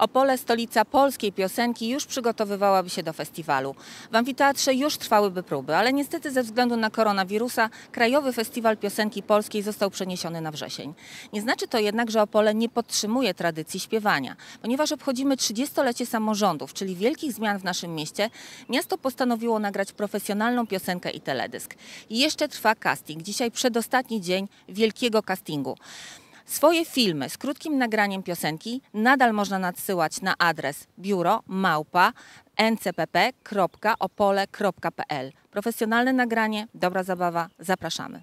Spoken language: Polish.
Opole, stolica polskiej piosenki, już przygotowywałaby się do festiwalu. W amfiteatrze już trwałyby próby, ale niestety ze względu na koronawirusa Krajowy Festiwal Piosenki Polskiej został przeniesiony na wrzesień. Nie znaczy to jednak, że Opole nie podtrzymuje tradycji śpiewania. Ponieważ obchodzimy 30-lecie samorządów, czyli wielkich zmian w naszym mieście, miasto postanowiło nagrać profesjonalną piosenkę i teledysk. I jeszcze trwa casting. Dzisiaj przedostatni dzień wielkiego castingu. Swoje filmy z krótkim nagraniem piosenki nadal można nadsyłać na adres biuro małpa ncpp.opole.pl. Profesjonalne nagranie, dobra zabawa, zapraszamy.